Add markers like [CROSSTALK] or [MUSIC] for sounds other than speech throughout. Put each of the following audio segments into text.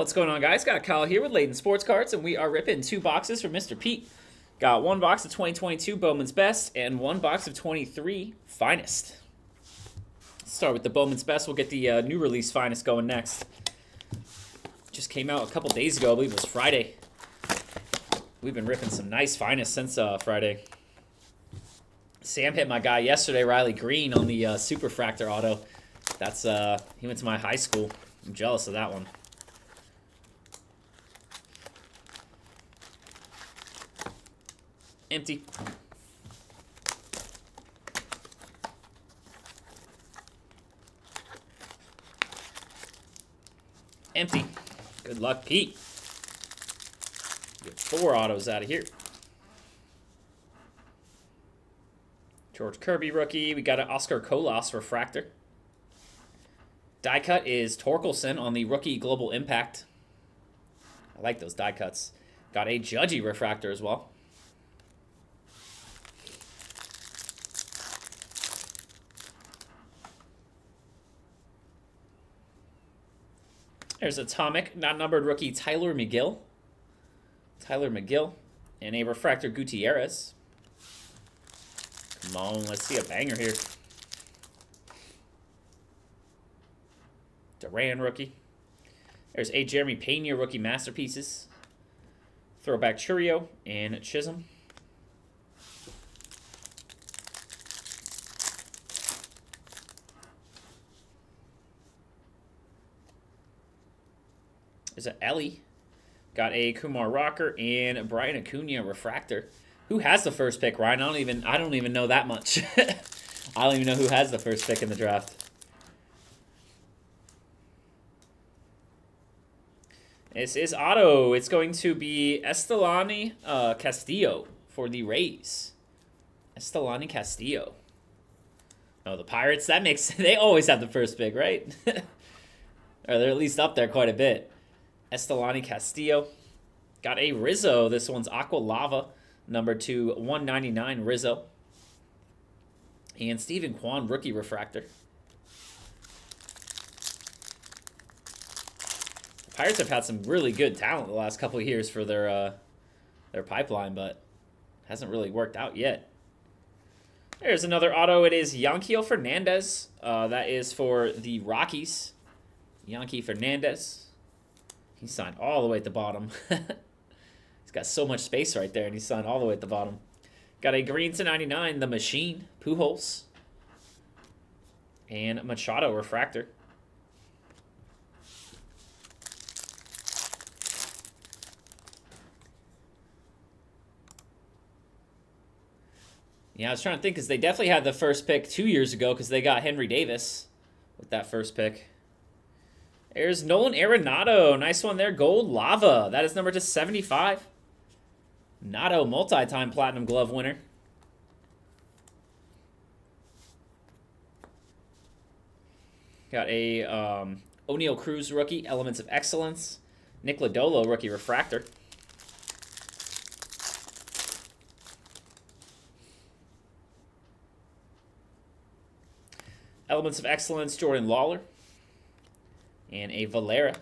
What's going on, guys? Got Kyle here with Layton Sports Cards, and we are ripping two boxes from Mr. Pete. Got one box of 2022 Bowman's Best and one box of 23 Finest. Start with the Bowman's Best. We'll get the uh, new release Finest going next. Just came out a couple days ago. I believe it was Friday. We've been ripping some nice Finest since uh, Friday. Sam hit my guy yesterday, Riley Greene, on the uh, Superfractor auto. That's uh, he went to my high school. I'm jealous of that one. Empty. Empty. Good luck, Pete. Get four autos out of here. George Kirby rookie. We got an Oscar Colas refractor. Die cut is Torkelson on the rookie Global Impact. I like those die cuts. Got a Judgy refractor as well. There's Atomic, not numbered rookie Tylor Megill. Tylor Megill. And a refractor Gutierrez. Come on, let's see a banger here. Duran rookie. There's a Jeremy Pena rookie masterpieces. Throwback Chourio and Chisholm. There's an Ellie. Got a Kumar Rocker and Brian Acuna refractor. Who has the first pick, Ryan? I don't even I don't even know that much. [LAUGHS] I don't even know who has the first pick in the draft. This is auto. It's going to be Estelani uh, Castillo for the Rays. Estelani Castillo. Oh, the Pirates. That makes [LAUGHS] they always have the first pick, right? [LAUGHS] or they're at least up there quite a bit. Estelani Castillo. Got a Rizzo. This one's Aqua Lava, number two, 199 Rizzo. And Steven Kwan, rookie refractor. The Pirates have had some really good talent the last couple years for their uh, their pipeline, but hasn't really worked out yet. There's another auto. It is Yanquiel Fernandez. Uh, that is for the Rockies. Yankee Fernandez. He signed all the way at the bottom. [LAUGHS] he's got so much space right there, and he signed all the way at the bottom. Got a green to 99, the Machine, Pujols. And Machado Refractor. Yeah, I was trying to think because they definitely had the first pick two years ago because they got Henry Davis with that first pick. There's Nolan Arenado. Nice one there. Gold Lava. That is number to 75. Nado, multi-time Platinum Glove winner. Got a um, Oneil Cruz rookie, Elements of Excellence. Nick Lodolo rookie refractor. Elements of Excellence, Jordan Lawlar and a Valera.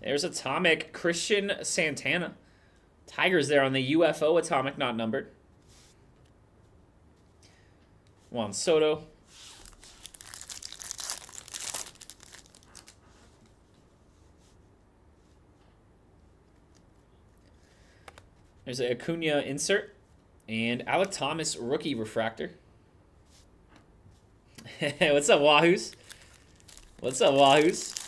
There's Atomic Cristian Santana. Tigers there on the UFO Atomic, not numbered. Juan Soto. There's a Acuna insert. And Alek Thomas, rookie refractor. [LAUGHS] What's up, Wahoos? What's up, Wahoos?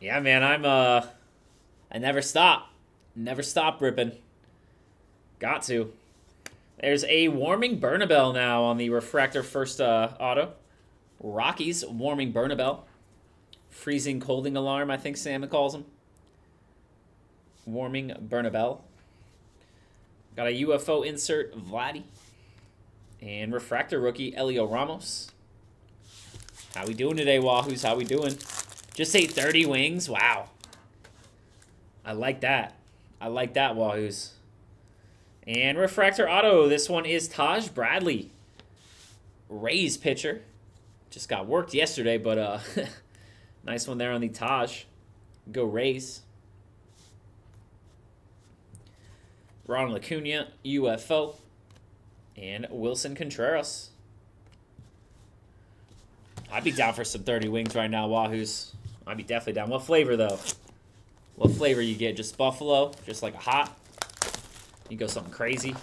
Yeah, man, I'm, uh... I never stop. Never stop ripping. Got to. There's a warming Bernabel now on the refractor first uh, auto. Rockies warming Bernabel. Freezing colding alarm, I think Sam calls him. Warming Bernabel. Got a UFO insert, Vladdy. And refractor rookie, Elio Ramos. How we doing today, Wahoos? How we doing? Just say 30 wings? Wow. I like that. I like that, Wahoos. And refractor auto. This one is Taj Bradley. Rays pitcher. Just got worked yesterday, but uh, [LAUGHS] nice one there on the Taj. Go Rays. Ronald Acuna, UFO. And Willson Contreras. I'd be down for some 30 wings right now, Wahoos. I'd be definitely down. What flavor, though? What flavor you get? Just buffalo? Just like a hot? You go something crazy?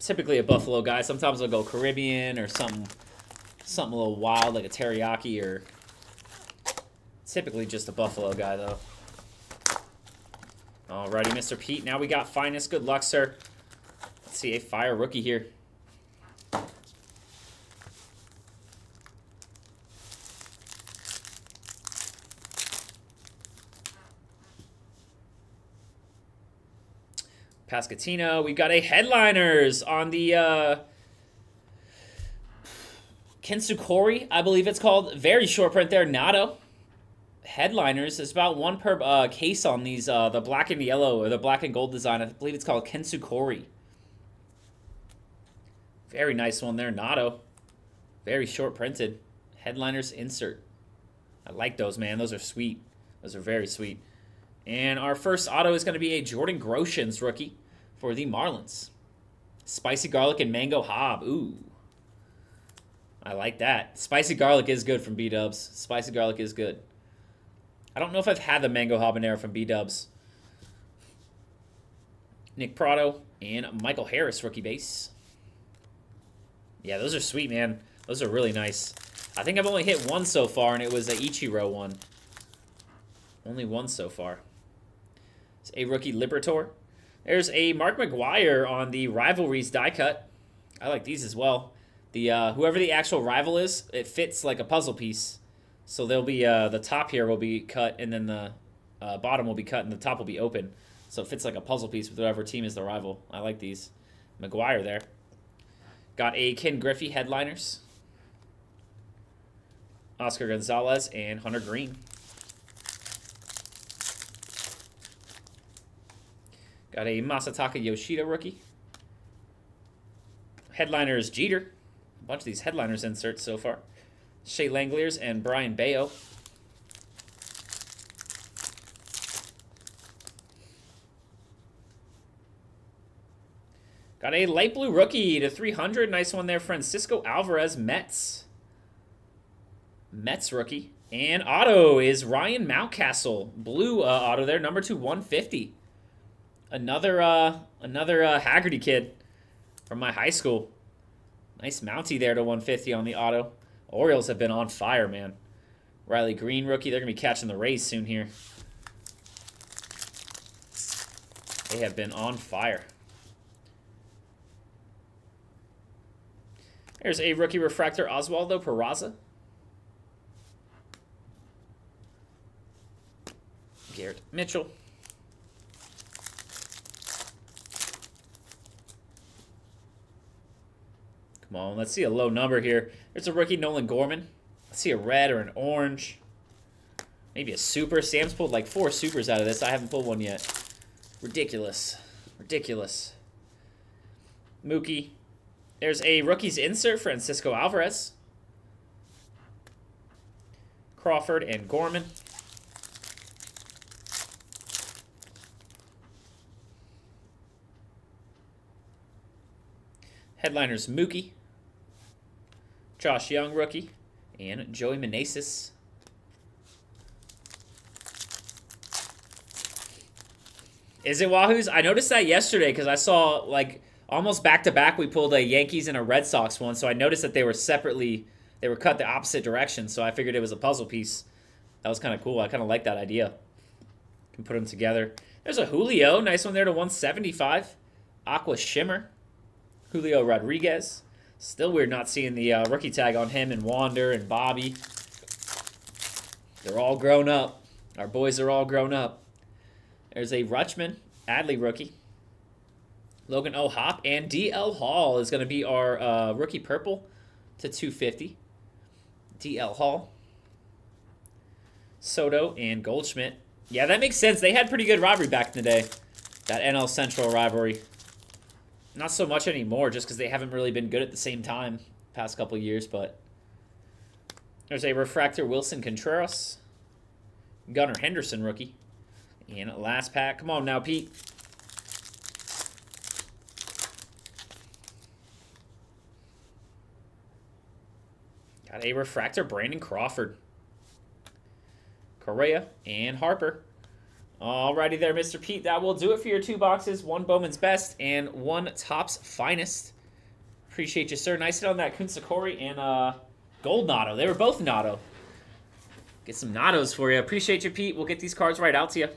Typically a buffalo guy. Sometimes I'll go Caribbean or something, something a little wild like a teriyaki or typically just a buffalo guy, though. Alrighty, Mr. Pete. Now we got finest. Good luck, sir. Let's see a fire rookie here. Pasquantino. We've got a headliners on the uh, Kintsukuroi, I believe it's called. Very short print there. Nado. Headliners. It's about one per uh, case on these, uh, the black and yellow or the black and gold design. I believe it's called Kintsukuroi. Very nice one there. Nado. Very short printed. Headliners insert. I like those, man. Those are sweet. Those are very sweet. And our first auto is going to be a Jordan Groshans rookie for the Marlins. Spicy garlic and mango hob. Ooh. I like that. Spicy garlic is good from B-dubs. Spicy garlic is good. I don't know if I've had the mango habanero from B-dubs. Nick Pratto and Michael Harris rookie base. Yeah, those are sweet, man. Those are really nice. I think I've only hit one so far, and it was a Ichiro one. Only one so far It's a rookie Liberator. There's a Mark McGwire on the Rivalries die cut. I like these as well. The uh, Whoever the actual rival is, it fits like a puzzle piece. So there'll be uh, the top here will be cut, and then the uh, bottom will be cut, and the top will be open. So it fits like a puzzle piece with whatever team is the rival. I like these. McGwire there. Got a Ken Griffey headliners. Oscar Gonzalez and Hunter Greene. Got a Masataka Yoshida rookie. Headliners Jeter. A bunch of these headliners inserts so far. Shea Langeliers and Brayan Bello. Got a light blue rookie to 300. Nice one there, Francisco Alvarez, Mets. Mets rookie. And auto is Ryan Mountcastle. Blue uh, auto there, number two, 150 another uh, another uh, Hagerty kid from my high school. Nice Mountie there to 150 on the auto. Orioles have been on fire, man. Riley Greene, rookie. They're going to be catching the Rays soon here. They have been on fire. There's a rookie refractor, Oswaldo Peraza. Garrett Mitchell. Come on, let's see a low number here. There's a rookie, Nolan Gorman. Let's see a red or an orange. Maybe a super. Sam's pulled like four supers out of this. I haven't pulled one yet. Ridiculous. Ridiculous. Mookie. There's a rookie's insert, Francisco Alvarez. Crawford and Gorman. Headliners Mookie. Josh Jung, rookie, and Joey Meneses. Is it Wahoo's? I noticed that yesterday because I saw like almost back to back we pulled a Yankees and a Red Sox one, so I noticed that they were separately they were cut the opposite direction, so I figured it was a puzzle piece. That was kind of cool. I kind of like that idea. Can put them together. There's a Julio, nice one there to 175. Aqua Shimmer. Julio Rodriguez. Still weird not seeing the uh, rookie tag on him and Wander and Bobby. They're all grown up. Our boys are all grown up. There's a Rutschman, Adley rookie. Logan O'Hoppe and DL Hall is going to be our uh, rookie purple to 250. DL Hall. Soto and Goldschmidt. Yeah, that makes sense. They had pretty good rivalry back in the day. That NL Central rivalry. Not so much anymore, just because they haven't really been good at the same time past couple years, but... There's a Refractor Willson Contreras. Gunnar Henderson rookie. And last pack. Come on now, Pete. Got a Refractor Brandon Crawford. Correa and Harper. Alrighty there, Mr. Pete. That will do it for your two boxes. One Bowman's Best and one Topps Finest. Appreciate you, sir. Nice hit on that Kintsukuroi and uh, Gold Nado. They were both Nado. Get some Nados for you. Appreciate you, Pete. We'll get these cards right out to you.